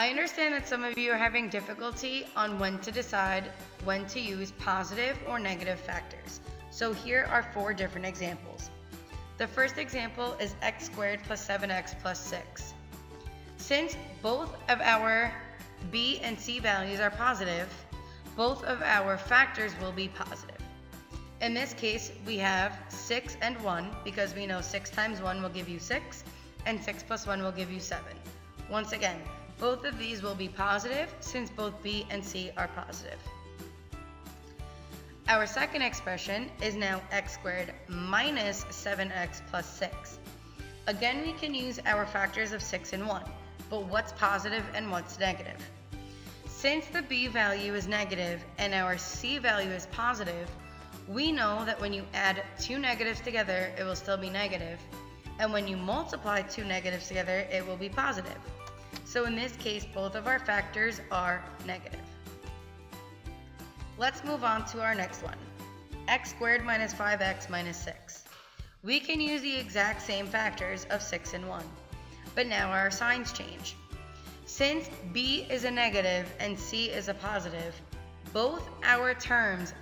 I understand that some of you are having difficulty on when to decide when to use positive or negative factors. So here are four different examples. The first example is x squared plus 7x plus 6. Since both of our b and c values are positive, both of our factors will be positive. In this case, we have 6 and 1 because we know 6 times 1 will give you 6 and 6 plus 1 will give you 7. Once again, both of these will be positive since both b and c are positive. Our second expression is now x squared minus 7x plus 6. Again, we can use our factors of 6 and 1, but what's positive and what's negative? Since the b value is negative and our c value is positive, we know that when you add two negatives together, it will still be negative, and when you multiply two negatives together, it will be positive. So in this case, both of our factors are negative. Let's move on to our next one. x squared minus 5x minus 6. We can use the exact same factors of 6 and 1, but now our signs change. Since b is a negative and c is a positive, both our terms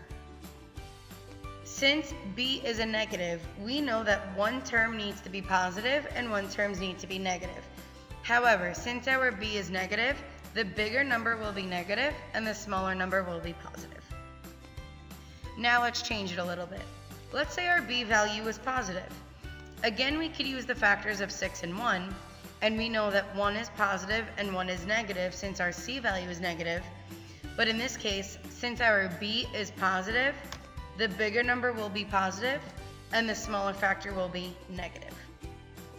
since b is a negative, we know that one term needs to be positive and one term needs to be negative. However, since our b is negative, the bigger number will be negative and the smaller number will be positive. Now let's change it a little bit. Let's say our b value is positive. Again, we could use the factors of 6 and 1, and we know that 1 is positive and 1 is negative since our c value is negative. But in this case, since our b is positive, the bigger number will be positive and the smaller factor will be negative.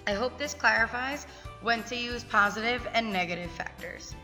I hope this clarifies when to use positive and negative factors.